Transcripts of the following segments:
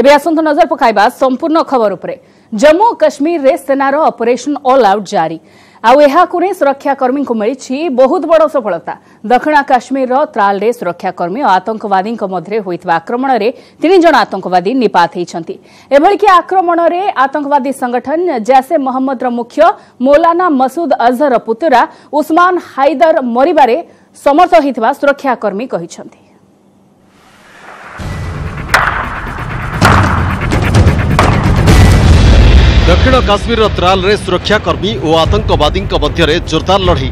ଏବେ ଆସନ୍ତୁ ନଜର ପକାଇବା ସମ୍ପୂର୍ଣ୍ଣ ଖବର ଉପରେ ଜମ୍ମୁ କାଶ୍ମୀରରେ ସେନାର ଅପରେସନ୍ ଅଲ୍ ଆଉଟ୍ ଜାରି ଆଉ ଏହାକୁ ନେଇ ସୁରକ୍ଷାକର୍ମୀଙ୍କୁ ମିଳିଛି ବହୁତ ବଡ଼ ସଫଳତା ଦକ୍ଷିଣ କାଶ୍ମୀରର ତ୍ରାଲ୍ରେ ସୁରକ୍ଷାକର୍ମୀ ଓ ଆତଙ୍କବାଦୀଙ୍କ ମଧ୍ୟରେ ହୋଇଥିବା ଆକ୍ରମଣରେ ତିନି ଜଣ ଆତଙ୍କବାଦୀ ନିପାତ ହୋଇଛନ୍ତି ଏଭଳିକି ଆକ୍ରମଣରେ ଆତଙ୍କବାଦୀ ସଂଗଠନ ଜାସେ ମହମ୍ମଦର ମୁଖ୍ୟ ମୌଲାନା ମସୁଦ ଅଜହର ପୁତୁରା ଉସମାନ ହାଇଦର ମରିବାରେ ସମର୍ଥ ହୋଇଥିବା ସୁରକ୍ଷାକର୍ମୀ କହିଛନ୍ତି दक्षिण काश्मीर त्राल रे सुरक्षाकर्मी और आतंकवादी जोरदार लड़ई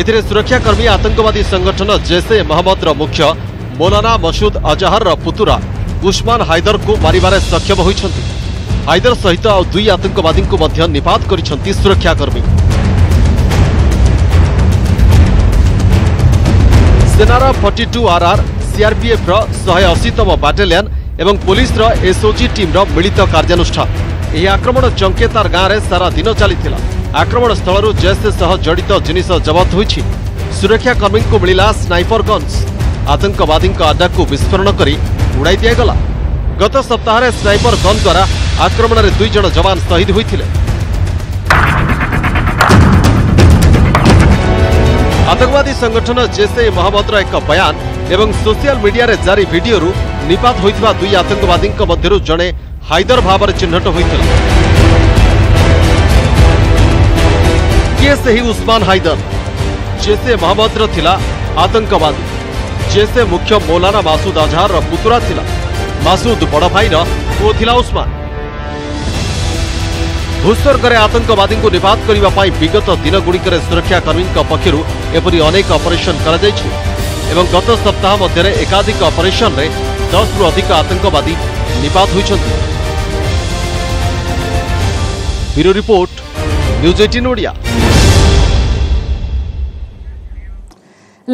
ए सुरक्षाकर्मी आतंकवादी संगठन जैसे महम्मद मुख्य मौलाना मसूद अजहर पुतुरा उस्मान हाइदर को मारे सक्षम होती हाइदर सहित आउ दुई आतंकवादी निपात कर सुरक्षाकर्मी सेनार फर्टी टू आरआर सीआरपीएफ शहे अशीतम बाटालियान और पुलिस एसओजी टीम्र मिलित कार्यानुषान ଏହି ଆକ୍ରମଣ ଚଙ୍କେତାର ଗାଁରେ ସାରା ଦିନ ଚାଲିଥିଲା ଆକ୍ରମଣ ସ୍ଥଳରୁ ଜୈସ୍ ସହ ଜଡ଼ିତ ଜିନିଷ ଜବତ ହୋଇଛି ସୁରକ୍ଷାକର୍ମୀଙ୍କୁ ମିଳିଲା ସ୍ନାଇପର ଗନ୍ସ ଆତଙ୍କବାଦୀଙ୍କ ଆଡ୍ଡାକୁ ବିସ୍ଫୋରଣ କରି ଉଡ଼ାଇ ଦିଆଗଲା ଗତ ସପ୍ତାହରେ ସ୍ନାଇପର ଗନ୍ ଦ୍ୱାରା ଆକ୍ରମଣରେ ଦୁଇ ଜଣ ଯବାନ ଶହୀଦ ହୋଇଥିଲେ ଆତଙ୍କବାଦୀ ସଂଗଠନ ଜେସେ ମହମ୍ମଦର ଏକ ବୟାନ ଏବଂ ସୋସିଆଲ ମିଡିଆରେ ଜାରି ଭିଡିଓରୁ ନିପାତ ହୋଇଥିବା ଦୁଇ ଆତଙ୍କବାଦୀଙ୍କ ମଧ୍ୟରୁ ଜଣେ हाइदर भाव चिह्नट होता ही उस्मान हाइदर जेसे महम्मद आतंकवादी जेसे मुख्य मौलाना मासूद आजहार पुतुरा था मासूद बड़ भाई पुओ था उस्मान भूस्वर्गे आतंकवादी को निपात करने विगत दिनगुड़िक सुरक्षाकर्मी पक्ष एपरी अनेक अपरेसन गत सप्ताह मध्य एकाधिक अपरेसन दस रु अधिक आतंकवादी निपात होती bureau report news eighteen Odia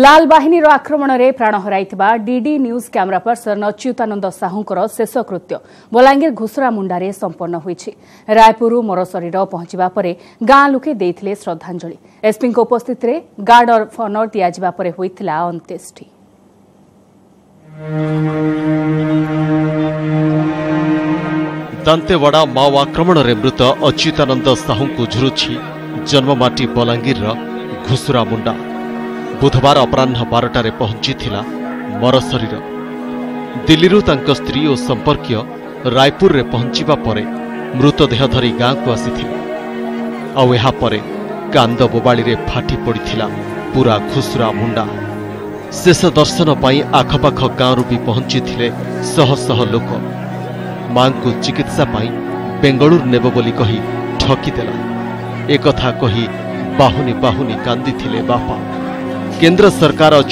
ଲାଲବାହିନୀର ଆକ୍ରମଣରେ ପ୍ରାଣ ହରାଇଥିବା DD news camera person Achyutananda ସାହୁଙ୍କର ଶେଷକୃତ୍ୟ ବଲାଙ୍ଗୀର ଘୁଷୁରା ମୁଣ୍ଡାରେ ସମ୍ପନ୍ନ ହୋଇଛି ରାୟପୁରରୁ ମୋର ଶରୀର ପହଞ୍ଚିବା ପରେ ଗାଁ ଲୋକେ ଦେଇଥିଲେ ଶ୍ରଦ୍ଧାଞ୍ଜଳି ଏସ୍ପିଙ୍କ ଉପସ୍ଥିତିରେ ଗାର୍ଡ ଅଫ୍ ଅନର୍ ଦିଆଯିବା ପରେ ହୋଇଥିଲା ଅନ୍ତ୍ୟେଷ୍ଟି ଦାନ୍ତେୱାଡ଼ା ମାଓ ଆକ୍ରମଣରେ ମୃତ ଅଚ୍ୟୁତାନନ୍ଦ ସାହୁଙ୍କୁ ଝୁରୁଛି ଜନ୍ମମାଟି ବଲାଙ୍ଗୀରର ଘୁଷୁରା ମୁଣ୍ଡା ବୁଧବାର ଅପରାହ୍ନ ବାରଟାରେ ପହଞ୍ଚିଥିଲା ମରଶରୀର ଦିଲ୍ଲୀରୁ ତାଙ୍କ ସ୍ତ୍ରୀ ଓ ସମ୍ପର୍କୀୟ ରାୟପୁରରେ ପହଞ୍ଚିବା ପରେ ମୃତଦେହ ଧରି ଗାଁକୁ ଆସିଥିଲେ ଆଉ ଏହାପରେ କାନ୍ଦ ବୋବାଳିରେ ଫାଟି ପଡ଼ିଥିଲା ପୁରା ଘୁଷୁରା ମୁଣ୍ଡା ᱥᱮᱥ ະ দᱥᱛন পায় আখা পাখ গাউ ৰবি পহন্তি থিলে সহ সহ লোক মাং কো চিকিৎসা পায় বেঙ্গালুৰ নেব বলি কহি ঠকি দেলা এ কথা কহি বাহুনি বাহুনি গান্ধী থিলে બાপা কেন্দ্ৰ ਸਰকাৰ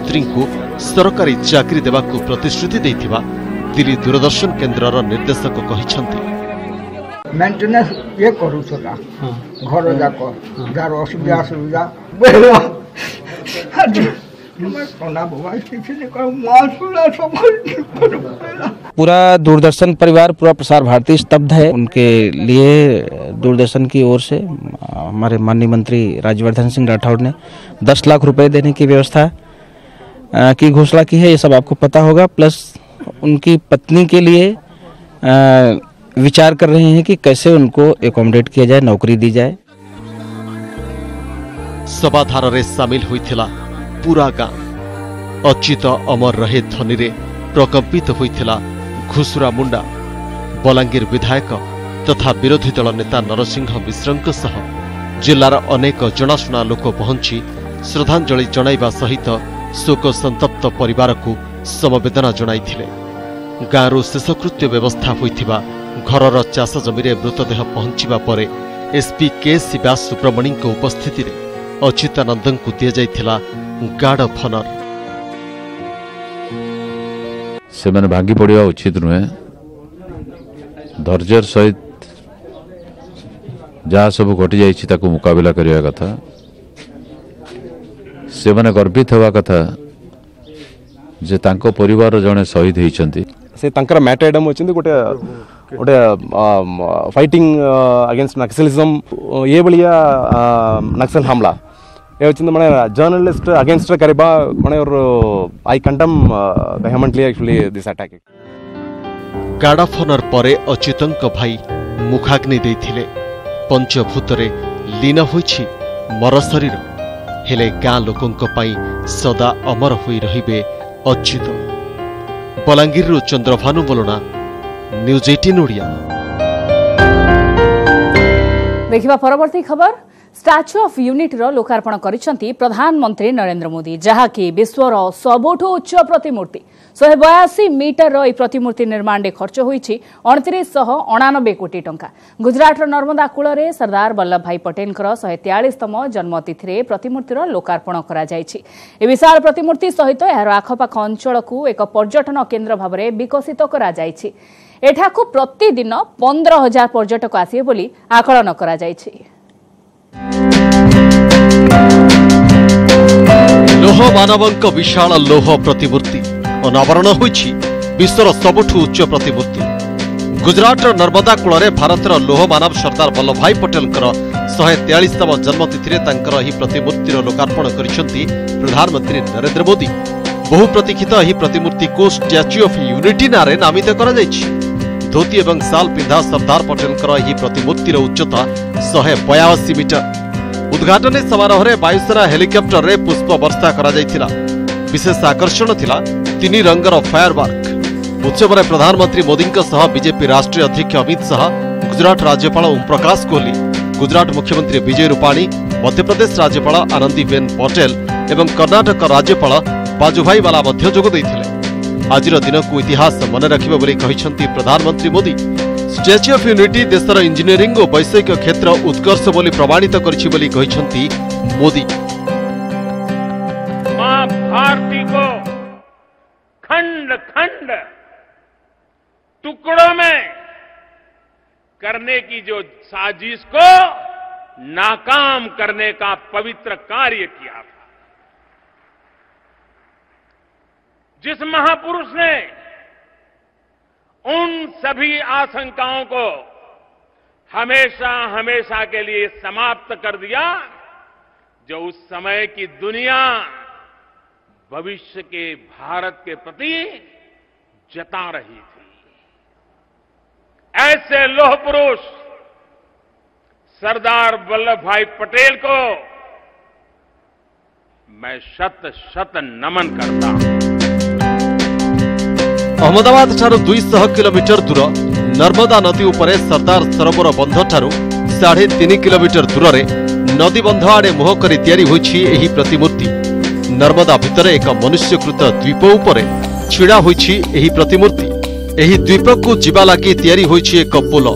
സ്ത്രീ কো સરકારી চাকৰি দেৱাকু প্ৰতিশ্ৰুতি দি থিবা দিল্লী দূৰদৰ্শন কেন্দ্ৰৰ নিৰদেশক কহিছন্তি মেইনটেনেছ এ কৰুছলা হ ঘৰ যাক যাৰ অসুবিধা অসুবিধা হড पूरा दूरदर्शन परिवार पूरा प्रसार भारती स्तब्ध है उनके लिए दूरदर्शन की ओर से हमारे माननीय मंत्री राज्यवर्धन सिंह राठौड़ ने 10 लाख रुपए देने की व्यवस्था की घोषणा की है ये सब आपको पता होगा प्लस उनकी पत्नी के लिए विचार कर रहे हैं कि कैसे उनको एकोमोडेट किया जाए नौकरी दी जाए सभाधार शामिल हुई हुई ପୁରା ଗାଁ ଅଚ୍ୟୁତ ଅମର ରହେ ଧ୍ୱନିରେ ପ୍ରକମ୍ପିତ ହୋଇଥିଲା ଘୁଷୁରା ମୁଣ୍ଡା ବଲାଙ୍ଗୀର ବିଧାୟକ ତଥା ବିରୋଧୀ ଦଳ ନେତା ନରସିଂହ ମିଶ୍ରଙ୍କ ସହ ଜିଲ୍ଲାର ଅନେକ ଜଣାଶୁଣା ଲୋକ ପହଞ୍ଚି ଶ୍ରଦ୍ଧାଞ୍ଜଳି ଜଣାଇବା ସହିତ ଶୋକସନ୍ତପ୍ତ ପରିବାରକୁ ସମବେଦନା ଜଣାଇଥିଲେ ଗାଁରୁ ଶେଷକୃତ୍ୟ ବ୍ୟବସ୍ଥା ହୋଇଥିବା ଘରର ଚାଷ ଜମିରେ ମୃତଦେହ ପହଞ୍ଚିବା ପରେ ଏସ୍ପି କେ ଶିବା ସୁବ୍ରମଣିଙ୍କ ଉପସ୍ଥିତିରେ ଅଚ୍ୟୁତାନନ୍ଦଙ୍କୁ ଦିଆଯାଇଥିଲା गार्ड ऑफ ऑनर से माने भागी पड़िया उचित न है सहित जहाँ सब घटी जाइछि ताको मुकाबला कथा से माने गर्वित हवा कथा जे तांको परिवार शहीद हेछन्ति से मैट एडम होछन्ति गोटे गोटे फाइटिंग अगेंस्ट नक्सलिज्म ये भलिया नक्सल हमला ಯೋಚನೆ ಮನೆ ಜರ್ನಲಿಸ್ಟ್ ಅಗೇನ್ಸ್ಟ್ ಕರಿಬಾ ಮನೆಯವರು I condemn vehemently actually this attack ଗାଡାଫନର ପରେ ଅଚ୍ୟୁତଙ୍କ ଭାଇ ମୁଖାଗ୍ନି ଦେଇଥିଲେ ପଞ୍ଚଭୂତରେ ଲୀନ ହୋଇଛି ମର ଶରୀର ହେଲେ ଗାଁ ଲୋକଙ୍କ ପାଇଁ ସଦା ଅମର ହୋଇ ରହିବେ ଅଚ୍ୟୁତ ବଲାଙ୍ଗୀରରୁ ଚନ୍ଦ୍ରଭାନୁ ବୋଲଣା ନ୍ୟୁଜ୍ ଏଇଟିନ୍ ଓଡ଼ିଆ ଦେଖିବା ପରବର୍ତ୍ତୀ ଖବର স্টাଚ୍ୟୁ ଅଫ୍ ୟୁନିଟିର ଲୋକାର୍ପଣ କରିଛନ୍ତି ପ୍ରଧାନମନ୍ତ୍ରୀ ନରେନ୍ଦ୍ର ମୋଦି ଯାହାକି ବିଶ୍ୱର ସବୁଠୁ ଉଚ୍ଚ ପ୍ରତିମୂର୍ତ୍ତି ଶହେ ବୟାଅଶୀ ମିଟରର ଏହି ପ୍ରତିମୂର୍ତ୍ତି ନିର୍ମାଣରେ ଖର୍ଚ୍ଚ ହୋଇଛି ଅଣତିରିଶ ଶହ ଅଣାନବେ କୋଟି ଟଙ୍କା ଗୁଜରାଟର ନର୍ମଦା କୂଳରେ ସର୍ଦ୍ଦାର ବଲ୍ଲଭ ଭାଇ ପଟେଲଙ୍କର ଶହେ ତେୟାଳିଶତମ ଜନ୍ମତିଥିରେ ପ୍ରତିମୂର୍ତ୍ତିର ଲୋକାର୍ପଣ କରାଯାଇଛି ଏହି ବିଶାଳ ପ୍ରତିମୂର୍ତ୍ତି ସହିତ ଏହାର ଆଖପାଖ ଅଞ୍ଚଳକୁ ଏକ ପର୍ଯ୍ୟଟନ କେନ୍ଦ୍ର ଭାବରେ ବିକଶିତ କରାଯାଇଛି ଏଠାକୁ ପ୍ରତିଦିନ ପନ୍ଦର ହଜାର ପର୍ଯ୍ୟଟକ ଆସିବେ ବୋଲି ଆକଳନ କରାଯାଇଛି ମାଧବମାନଙ୍କ ବିଶାଳ ଲୌହ ପ୍ରତିମୂର୍ତ୍ତି ଅନାବରଣ ହୋଇଛି ବିଶ୍ୱର ସବୁଠୁ ଉଚ୍ଚ ପ୍ରତିମୂର୍ତ୍ତି ଗୁଜରାଟର ନର୍ମଦା କୂଳରେ ଭାରତର ଲୌହ ମାନବ ସର୍ଦ୍ଦାର ବଲ୍ଲଭଭାଇ ପଟେଲଙ୍କର ଶହେ ତେୟାଳିଶତମ ଜନ୍ମତିଥିରେ ତାଙ୍କର ଏହି ପ୍ରତିମୂର୍ତ୍ତିର ଲୋକାର୍ପଣ କରିଛନ୍ତି ପ୍ରଧାନମନ୍ତ୍ରୀ ନରେନ୍ଦ୍ର ମୋଦି ବହୁ ପ୍ରତୀକ୍ଷିତ ଏହି ପ୍ରତିମୂର୍ତ୍ତିକୁ ଷ୍ଟାଚ୍ୟୁ ଅଫ୍ ୟୁନିଟି ନାଁରେ ନାମିତ କରାଯାଇଛି ଧୋତି ଏବଂ ଶାଲ୍ ପିନ୍ଧା ସର୍ଦ୍ଦାର ପଟେଲଙ୍କର ଏହି ପ୍ରତିମୂର୍ତ୍ତିର ଉଚ୍ଚତା ଶହେ ବୟାଅଶୀ ମିଟର ଉଦ୍ଘାଟନୀ ସମାରୋହରେ ବାୟୁସେନା ହେଲିକପ୍ଟରରେ ପୁଷ୍ପ ବର୍ଷା କରାଯାଇଥିଲା ବିଶେଷ ଆକର୍ଷଣ ଥିଲା ତିନି ରଙ୍ଗର ଫାୟାରୱାର୍କ ଉତ୍ସବରେ ପ୍ରଧାନମନ୍ତ୍ରୀ ମୋଦିଙ୍କ ସହ ବିଜେପି ରାଷ୍ଟ୍ରୀୟ ଅଧ୍ୟକ୍ଷ ଅମିତ ଶାହା ଗୁଜରାଟ ରାଜ୍ୟପାଳ ଓମ୍ପ୍ରକାଶ କୋହଲି ଗୁଜରାଟ ମୁଖ୍ୟମନ୍ତ୍ରୀ ବିଜୟ ରୂପାଣୀ ମଧ୍ୟପ୍ରଦେଶ ରାଜ୍ୟପାଳ ଆନନ୍ଦୀବେନ୍ ପଟେଲ ଏବଂ କର୍ଣ୍ଣାଟକ ରାଜ୍ୟପାଳ ବାଜୁଭାଇ ବାଲା ମଧ୍ୟ ଯୋଗ ଦେଇଥିଲେ ଆଜିର ଦିନକୁ ଇତିହାସ ମନେ ରଖିବ ବୋଲି କହିଛନ୍ତି ପ୍ରଧାନମନ୍ତ୍ରୀ ମୋଦି स्टाच्यू अफ यूनिटी देशर इंजीनियरिंग और वैषयिक क्षेत्र उत्कर्ष बोली प्रमाणित कर मोदी भारती को खंड खंड टुकड़ों में करने की जो साजिश को नाकाम करने का पवित्र कार्य किया था जिस महापुरुष ने उन सभी आशंकाओं को हमेशा हमेशा के लिए समाप्त कर दिया जो उस समय की दुनिया भविष्य के भारत के प्रति जता रही थी ऐसे लोह पुरुष सरदार वल्लभ भाई पटेल को मैं शत शत नमन करता हूं ଅହମ୍ମଦାବାଦ ଠାରୁ ଦୁଇଶହ କିଲୋମିଟର ଦୂର ନର୍ମଦା ନଦୀ ଉପରେ ସର୍ଦ୍ଦାର ସରୋବର ବନ୍ଧଠାରୁ ସାଢ଼େ ତିନି କିଲୋମିଟର ଦୂରରେ ନଦୀବନ୍ଧ ଆଡ଼େ ମୁହଁ କରି ତିଆରି ହୋଇଛି ଏହି ପ୍ରତିମୂର୍ତ୍ତି ନର୍ମଦା ଭିତରେ ଏକ ମନୁଷ୍ୟକୃତ ଦ୍ୱୀପ ଉପରେ ଛିଡ଼ା ହୋଇଛି ଏହି ପ୍ରତିମୂର୍ତ୍ତି ଏହି ଦ୍ୱୀପକୁ ଯିବା ଲାଗି ତିଆରି ହୋଇଛି ଏକ ପୋଲ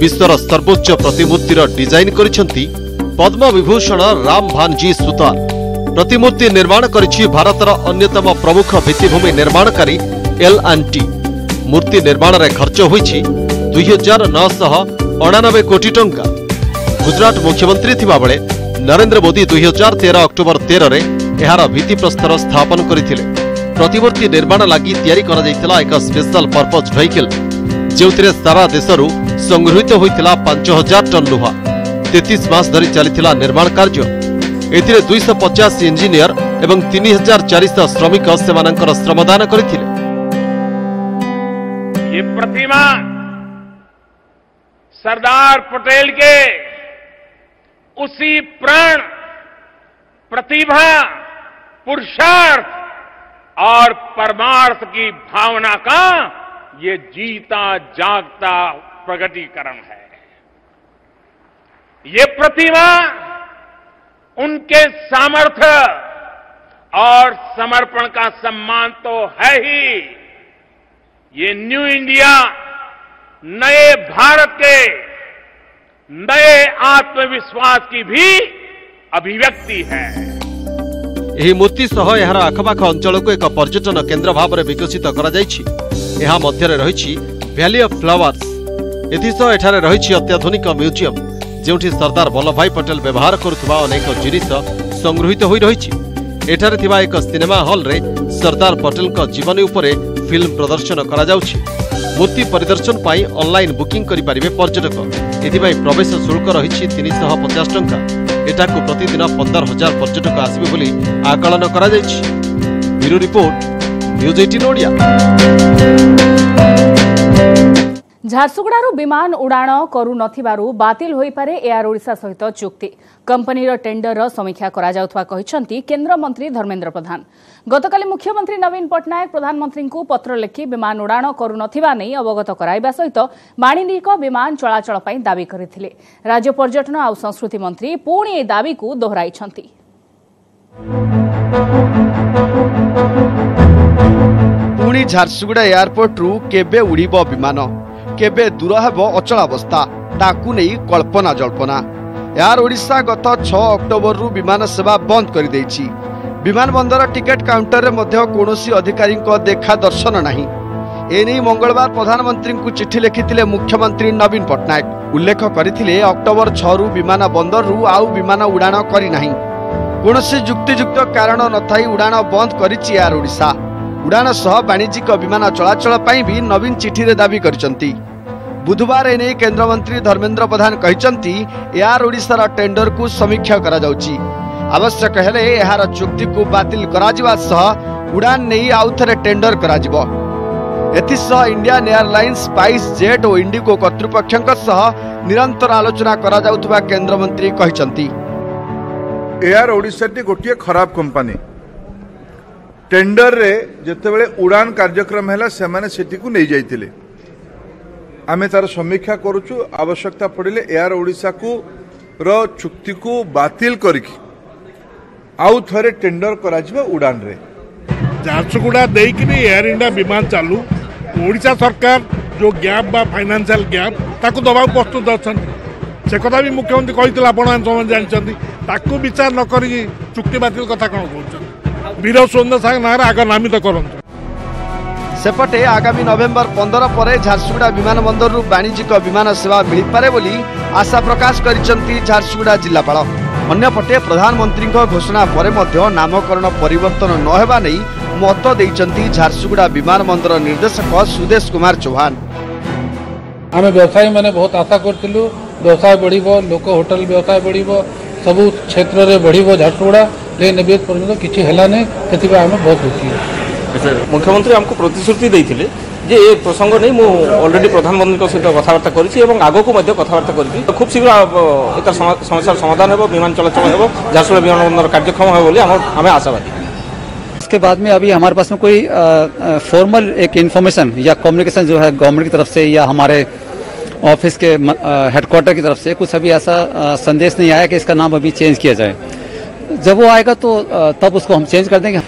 ବିଶ୍ୱର ସର୍ବୋଚ୍ଚ ପ୍ରତିମୂର୍ତ୍ତିର ଡିଜାଇନ୍ କରିଛନ୍ତି ପଦ୍ମବିଭୂଷଣ ରାମ ଭାନ୍ଜୀ ସୁତାର ପ୍ରତିମୂର୍ତ୍ତି ନିର୍ମାଣ କରିଛି ଭାରତର ଅନ୍ୟତମ ପ୍ରମୁଖ ଭିତ୍ତିଭୂମି ନିର୍ମାଣକାରୀ ଏଲ୍ ଆଣ୍ଡ ଟି ମୂର୍ତ୍ତି ନିର୍ମାଣରେ ଖର୍ଚ୍ଚ ହୋଇଛି ଦୁଇ ହଜାର ନଅଶହ ଅଣାନବେ କୋଟି ଟଙ୍କା ଗୁଜରାଟ ମୁଖ୍ୟମନ୍ତ୍ରୀ ଥିବାବେଳେ ନରେନ୍ଦ୍ର ମୋଦି ଦୁଇ ହଜାର ତେର ଅକ୍ଟୋବର ତେରରେ ଏହାର ଭିତ୍ତିପ୍ରସ୍ତର ସ୍ଥାପନ କରିଥିଲେ ପ୍ରତିମୂର୍ତ୍ତି ନିର୍ମାଣ ଲାଗି ତିଆରି କରାଯାଇଥିଲା ଏକ ସ୍ପେଶାଲ ପର୍ପଜ୍ ଭେହିକିଲ୍ ଯେଉଁଥିରେ ସାରା ଦେଶରୁ ସଂଗୃହୀତ ହୋଇଥିଲା ପାଞ୍ଚ ହଜାର ଟନ୍ ଲୁହା ତେତିଶ ମାସ ଧରି ଚାଲିଥିଲା ନିର୍ମାଣ କାର୍ଯ୍ୟ ଏଥିରେ ଦୁଇଶହ ପଚାଶ ଇଞ୍ଜିନିୟର ଏବଂ ତିନି ହଜାର ଚାରିଶହ ଶ୍ରମିକ ସେମାନଙ୍କର ଶ୍ରମଦାନ କରିଥିଲେ ये प्रतिमा सरदार पटेल के उसी प्रण प्रतिभा पुरुषार्थ और परमार्थ की भावना का ये जीता जागता प्रगटीकरण है ये प्रतिमा उनके सामर्थ्य और समर्पण का सम्मान तो है ही ये न्यू इंडिया नए भारत के नए आत्मविश्वास की भी अभिव्यक्ति है यह मूर्ति यार आखपाख अंचल को एक पर्यटन केन्द्र भाव में विकसित करैली अफ फ्लावर्स एस एठार रही अत्याधुनिक म्यूजियम जो सर्दार वल्लभ भाई पटेल व्यवहार करुवा अनेक जिनस संगृहित एक सिनेमा हल्रे सर्दार पटेल जीवन उपरूर ଫିଲ୍ମ ପ୍ରଦର୍ଶନ କରାଯାଉଛି ମୂର୍ତ୍ତି ପରିଦର୍ଶନ ପାଇଁ ଅନ୍ଲାଇନ୍ ବୁକିଂ କରିପାରିବେ ପର୍ଯ୍ୟଟକ ଏଥିପାଇଁ ପ୍ରବେଶ ଶୁଳ୍କ ରହିଛି ତିନିଶହ ପଚାଶ ଟଙ୍କା ଏଠାକୁ ପ୍ରତିଦିନ ପନ୍ଦର ହଜାର ପର୍ଯ୍ୟଟକ ଆସିବେ ବୋଲି ଆକଳନ କରାଯାଇଛି bureau report news eighteen Odia ଝାରସୁଗୁଡ଼ାରୁ ବିମାନ ଉଡ଼ାଣ କରୁନଥିବାରୁ ବାତିଲ ହୋଇପାରେ ଏୟାର ଓଡ଼ିଶା ସହିତ ଚୁକ୍ତି କମ୍ପାନୀର ଟେଣ୍ଡରର ସମୀକ୍ଷା କରାଯାଉଥିବା କହିଛନ୍ତି କେନ୍ଦ୍ରମନ୍ତ୍ରୀ ଧର୍ମେନ୍ଦ୍ର ପ୍ରଧାନ ଗତକାଲି ମୁଖ୍ୟମନ୍ତ୍ରୀ ନବୀନ ପଟ୍ଟନାୟକ ପ୍ରଧାନମନ୍ତ୍ରୀଙ୍କୁ ପତ୍ର ଲେଖି ବିମାନ ଉଡ଼ାଣ କରୁନଥିବା ନେଇ ଅବଗତ କରାଇବା ସହିତ ବାଣିଜ୍ୟିକ ବିମାନ ଚଳାଚଳ ପାଇଁ ଦାବି କରିଥିଲେ ରାଜ୍ୟ ପର୍ଯ୍ୟଟନ ଆଉ ସଂସ୍କୃତି ମନ୍ତ୍ରୀ ପୁଣି ଏହି ଦାବିକୁ ଦୋହରାଇଛନ୍ତି ଝାରସୁଗୁଡ଼ା ଏୟାରପୋର୍ଟରୁ କେବେ ଉଡ଼ିବ ବିମାନ କେବେ ଦୂର ହେବ ଅଚଳାବସ୍ଥା ତାକୁ ନେଇ କଳ୍ପନା ଜଳ୍ପନା ଏୟାର ଓଡ଼ିଶା ଗତ ଛଅ ଅକ୍ଟୋବରରୁ ବିମାନ ସେବା ବନ୍ଦ କରିଦେଇଛି ବିମାନବନ୍ଦର ଟିକେଟ୍ କାଉଣ୍ଟରରେ ମଧ୍ୟ କୌଣସି ଅଧିକାରୀଙ୍କ ଦେଖା ଦର୍ଶନ ନାହିଁ ଏନେଇ ମଙ୍ଗଳବାର ପ୍ରଧାନମନ୍ତ୍ରୀଙ୍କୁ ଚିଠି ଲେଖିଥିଲେ ମୁଖ୍ୟମନ୍ତ୍ରୀ ନବୀନ ପଟ୍ଟନାୟକ ଉଲ୍ଲେଖ କରିଥିଲେ ଅକ୍ଟୋବର ଛଅରୁ ବିମାନ ବନ୍ଦରରୁ ଆଉ ବିମାନ ଉଡ଼ାଣ କରିନାହିଁ କୌଣସି ଯୁକ୍ତିଯୁକ୍ତ କାରଣ ନଥାଇ ଉଡ଼ାଣ ବନ୍ଦ କରିଛି ଏୟାର ଓଡ଼ିଶା ଉଡ଼ାଣ ସହ ବାଣିଜ୍ୟିକ ବିମାନ ଚଳାଚଳ ପାଇଁ ବି ନବୀନ ଚିଠିରେ ଦାବି କରିଛନ୍ତି ବୁଧବାର ଏନେଇ କେନ୍ଦ୍ରମନ୍ତ୍ରୀ ଧର୍ମେନ୍ଦ୍ର ପ୍ରଧାନ କହିଛନ୍ତି ଏୟାର ଓଡ଼ିଶାର ଟେଣ୍ଡରକୁ ସମୀକ୍ଷା କରାଯାଉଛି ଆବଶ୍ୟକ ହେଲେ ଏହାର ଚୁକ୍ତିକୁ ବାତିଲ କରାଯିବା ସହ ଉଡ଼ାନ ନେଇ ଆଉଥରେ ଟେଣ୍ଡର କରାଯିବ ଏଥିସହ ଇଣ୍ଡିଆନ୍ ଏୟାରଲାଇନ୍ସ ସ୍ପାଇସ୍ ଜେଟ୍ ଓ ଇଣ୍ଡିଗୋ କର୍ତ୍ତୃପକ୍ଷଙ୍କ ସହ ନିରନ୍ତର ଆଲୋଚନା କରାଯାଉଥିବା କେନ୍ଦ୍ରମନ୍ତ୍ରୀ କହିଛନ୍ତି ଏୟାର ଓଡ଼ିଶାଟି ଗୋଟିଏ ଖରାପ କମ୍ପାନୀ ଟେଣ୍ଡରରେ ଯେତେବେଳେ ଉଡ଼ାଣ କାର୍ଯ୍ୟକ୍ରମ ହେଲା ସେମାନେ ସେଠିକୁ ନେଇଯାଇଥିଲେ ଆମେ ତାର ସମୀକ୍ଷା କରୁଛୁ ଆବଶ୍ୟକତା ପଡ଼ିଲେ ଏୟାର ଓଡ଼ିଶାକୁ ର ଚୁକ୍ତିକୁ ବାତିଲ କରିକି ଆଉ ଥରେ ଟେଣ୍ଡର କରାଯିବ ଉଡ଼ାଣରେ ଝାରସୁଗୁଡ଼ା ଦେଇକିରି ଏୟାର ଇଣ୍ଡିଆ ବିମାନ ଚାଲୁ ଓଡ଼ିଶା ସରକାର ଯେଉଁ ଗ୍ୟାପ୍ ବା ଫାଇନାନ୍ସିଆଲ ଗ୍ୟାପ୍ ତାକୁ ଦେବାକୁ ପ୍ରସ୍ତୁତ ଅଛନ୍ତି ସେ କଥା ବି ମୁଖ୍ୟମନ୍ତ୍ରୀ କହିଥିଲେ ଆପଣମାନେ ସମସ୍ତେ ଜାଣିଛନ୍ତି ତାକୁ ବିଚାର ନ କରିକି ଚୁକ୍ତି ବାତିଲ କଥା କ'ଣ କହୁଛନ୍ତି सेपटे आगामी नभेम्बर पन्ध्र झारसुगुडा विमान बन्दरु वाणिज्य विमान सेवा बोली आशा प्रकाश गरिुडा जिल्लापा अन्यपटे प्रधानमन्त्रीको घोषणा नामकरणतन नहेवा मत झारसुगुड़ा विमान बन्दर निर्देशक सुदेश कुमार चौानी महत आशा व्यवसाय बढी लोक होटे व्यवसाय बढियो क्षेत्र क्षेत्रले बढी झारसुगुडा लेकिन एवं पर्यटन किसी है बहुत दुखी मुख्यमंत्री आमको प्रतिश्रुति जे ये प्रसंग नहीं मुझ अलरेडी प्रधानमंत्री सहित कथबार्ता कर आग को कथबार्ता कर खूब शीघ्र एक समस्या समाधान हो विमान चलाचल हो झारसुड़ विमान बंदर कार्यक्षम हो आशावादी इसके बाद में अभी हमारे पास में कोई फॉर्मल एक इन्फॉर्मेशन या कम्युनिकेशन जो है गवर्नमेंट की तरफ से या हमारे ऑफिस के हेडक्वार्टर की तरफ से कुछ अभी ऐसा संदेश नहीं आया कि इसका नाम अभी चेंज किया जाए जब वो आएगा तो तब उसको हम चेंज कर देंगे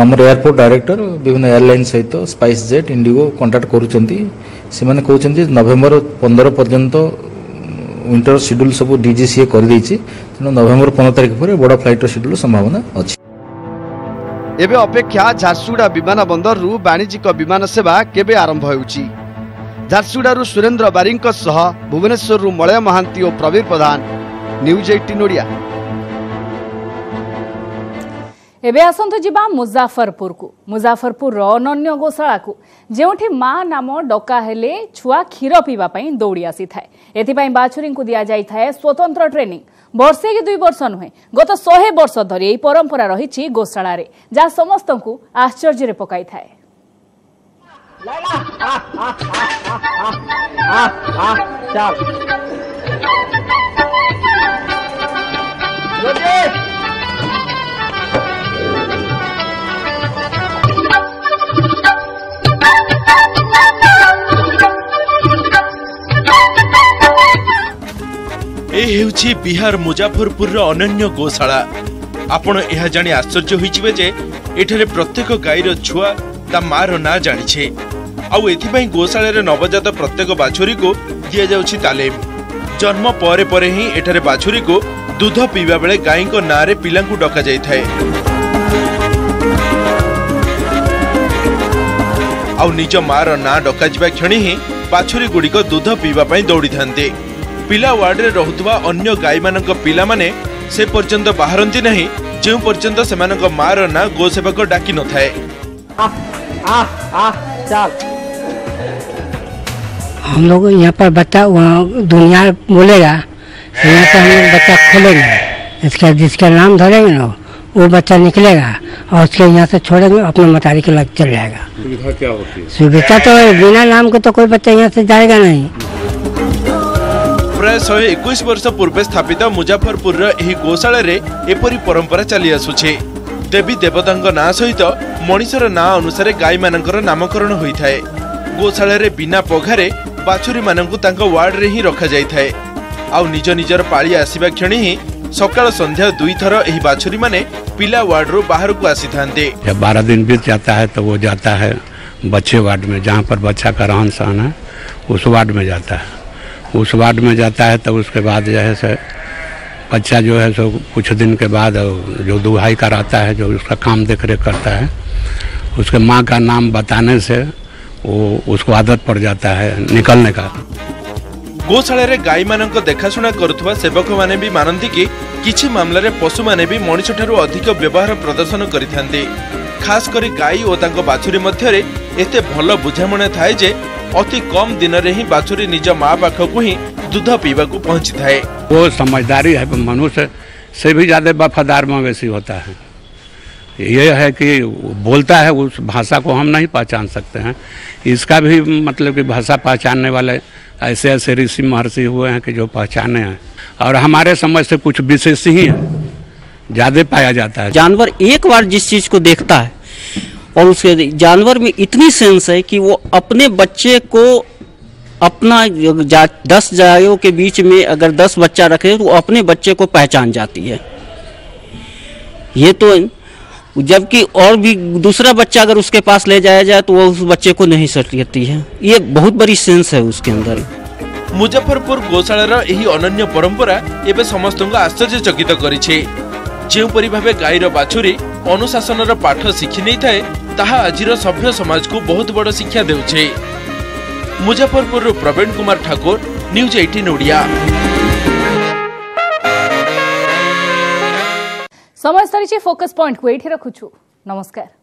ଆମର ଏୟାରପୋର୍ଟ ଡାଇରେକ୍ଟର ବିଭିନ୍ନ ଏୟାରଲାଇନ୍ ସହିତ ସ୍ପାଇସ୍ ଜେଟ୍ ଇଣ୍ଡିଗୋ କଣ୍ଟାକ୍ଟ କରୁଛନ୍ତି ସେମାନେ କହୁଛନ୍ତି ନଭେମ୍ବର ପନ୍ଦର ପର୍ଯ୍ୟନ୍ତ ୱିଣ୍ଟର ସିଡ୍ୟୁଲ୍ ସବୁ ଡିଜିସିଏ କରିଦେଇଛି ତେଣୁ ନଭେମ୍ବର ପନ୍ଦର ତାରିଖ ପରେ ବଡ଼ ଫ୍ଲାଇଟ୍ର ସିଡ୍ୟୁଲ୍ ସମ୍ଭାବନା ଅଛି ଏବେ ଅପେକ୍ଷା ଝାରସୁଗୁଡ଼ା ବିମାନ ବନ୍ଦରରୁ ବାଣିଜ୍ୟିକ ବିମାନ ସେବା କେବେ ଆରମ୍ଭ ହେଉଛି ଝାରସୁଗୁଡ଼ାରୁ ସୁରେନ୍ଦ୍ର ବାରିକଙ୍କ ସହ ଭୁବନେଶ୍ୱରରୁ ମଳୟ ମହାନ୍ତି ଓ ପ୍ରବୀର ପ୍ରଧାନ ନ୍ୟୁଜ୍ ଏଇଟିନ୍ ଓଡ଼ିଆ ଏବେ ଆସନ୍ତୁ ଯିବା ମୁଜାଫରପୁରକୁ ମୁଜାଫରପୁରର ଅନନ୍ୟ ଗୋଶାଳାକୁ ଯେଉଁଠି ମା ନାମ ଡକା ହେଲେ ଛୁଆ କ୍ଷୀର ପିଇବା ପାଇଁ ଦୌଡ଼ି ଆସିଥାଏ ଏଥିପାଇଁ ବାଛୁରୀଙ୍କୁ ଦିଆଯାଇଥାଏ ସ୍ୱତନ୍ତ୍ର ଟ୍ରେନିଂ ବର୍ଷେ କି ଦୁଇ ବର୍ଷ ନୁହେଁ ଗତ ଶହେ ବର୍ଷ ଧରି ଏହି ପରମ୍ପରା ରହିଛି ଗୋଶାଳାରେ ଯାହା ସମସ୍ତଙ୍କୁ ଆଶ୍ଚର୍ଯ୍ୟରେ ପକାଇଥାଏ ଚାଲ ଏ ହେଉଛି ବିହାର ମୁଜାଫରପୁରର ଅନନ୍ୟ ଗୋଶାଳା ଆପଣ ଏହା ଜାଣି ଆଶ୍ଚର୍ଯ୍ୟ ହୋଇଯିବେ ଯେ ଏଠାରେ ପ୍ରତ୍ୟେକ ଗାଈର ଛୁଆ ତା ମାଆର ନାଁ ଜାଣିଛେ ଆଉ ଏଥିପାଇଁ ଗୋଶାଳାରେ ନବଜାତ ପ୍ରତ୍ୟେକ ବାଛୁରୀକୁ ଦିଆଯାଉଛି ତାଲିମ ଜନ୍ମ ପରେ ପରେ ହିଁ ଏଠାରେ ବାଛୁରୀକୁ ଦୁଧ ପିଇବା ବେଳେ ଗାଈଙ୍କ ନାଁରେ ପିଲାଙ୍କୁ ଡକାଯାଇଥାଏ ଆଉ ନିଜ ମାଆର ନାଁ ଡକାଯିବା କ୍ଷଣି ହିଁ ବାଛୁରୀଗୁଡ଼ିକ ଦୁଧ ପିଇବା ପାଇଁ ଦୌଡ଼ିଥାନ୍ତି पिला ପିଲା ୱାର୍ଡରେ ରହୁଥିବା ଅନ୍ୟ ଗାଈମାନଙ୍କ ପିଲାମାନେ ସେ ପର୍ଯ୍ୟନ୍ତ ବାହାରନ୍ତି ନାହିଁ ଯେଉଁ ପର୍ଯ୍ୟନ୍ତ ସେମାନଙ୍କ ମାଆର ନାଁ ଗୋସେବକ ଡାକି ନଥାଏ हम लोग यहाँ पर बच्चा दुनिया बोलेगा यहाँ पर हम लोग बच्चा खोलेंगे इसका जिसका नाम धरेंगे ना वो बच्चा निकलेगा और उसके यहाँ से छोड़ेंगे अपने मतारी के लग चल जाएगा सुविधा क्या होती है सुविधा तो बिना नाम के तो कोई बच्चा यहाँ से जाएगा नहीं प्राय शहे एक वर्ष पूर्व स्थापित मुजफ्फरपुर गोशाला परंपरा चली आसुचे देवी देवता ना सहित मणिषर ना अनुसार गाई मान नामकरण होता है गोशाला बिना पघारे बाछुरी वार्ड्रे हि रखा जाए निज निजर पाड़ी आसवा क्षण ही सका सन्ध्या दुई थर यह बाछुरी पिला वार्ड रु बाहर को आसी था बारह दिन बीत जाता है तो वो जाता है बच्चे वार्ड में जहाँ पर बच्चा का रहन सहन है उस वार्ड में जाता है उस वार्ड में जाता है तब उसके बाद जो है सो बच्चा जो है सो कुछ दिन के बाद जो दुहाई कराता है जो उसका काम देख रेख करता है उसके माँ का नाम बताने से वो उसको आदत पड़ जाता है निकलने का गोशाला गाई मान देखाशुना करवक सेवक मैंने भी मानती कि किसी मामलें पशु मैंने भी मनुष्य ठार अधिक व्यवहार प्रदर्शन करते खास गाई और बाछुरी मध्य एत भल बुझामणा थाए दिन କମ୍ ଦିନରେ ହିଁ ବାଛୁରୀ ନିଜ ମା ପାଖକୁ ହିଁ ଦୁଧ पहुंची थाए वो समझदारी है मनुष्य से भी ज़्यादा वफादार मवेशी होता है यह है कि बोलता है उस भाषा को हम नहीं पहचान सकते हैं इसका भी मतलब कि भाषा पहचानने वाले ऐसे ऐसे ऋषि महर्षि हुए हैं कि जो पहचाने हैं और हमारे समझ से कुछ विशेष ही है ज़्यादा पाया जाता है जानवर एक बार जिस चीज़ को देखता है और उसके जानवर में इतनी सेंस है कि वो अपने बच्चे को अपना जा, दस जायों के बीच में अगर दस बच्चा रखे तो अपने बच्चे को पहचान जाती है ये तो जबकि और भी दूसरा बच्चा अगर उसके पास ले जाया जाए तो वो उस बच्चे को नहीं सट लेती है ये बहुत बड़ी सेंस है उसके अंदर मुजफ्फरपुर गोशाला अनन्य परंपरा एवं समस्त आश्चर्यचकित कर যেপরি ভাবে গাইর ଅନୁଶାସନର ପାଠ ଶିଖି ନେଇଥାଏ ତାହା ଆଜିର ସଭ୍ୟ ସମାଜକୁ ବହୁତ ବଡ଼ ଶିକ୍ଷା ଦେଉଛି ମୁଜାଫରପୁରରୁ ପ୍ରବୀଣ କୁମାର ଠାକୁର ନ୍ୟୁଜ୍ ଏଇଟିନ୍ ଓଡ଼ିଆ ସମୟ ସରିଛି ଫୋକସ୍ ପଏଣ୍ଟକୁ ଏଇଠି ରଖୁଛୁ ନମସ୍କାର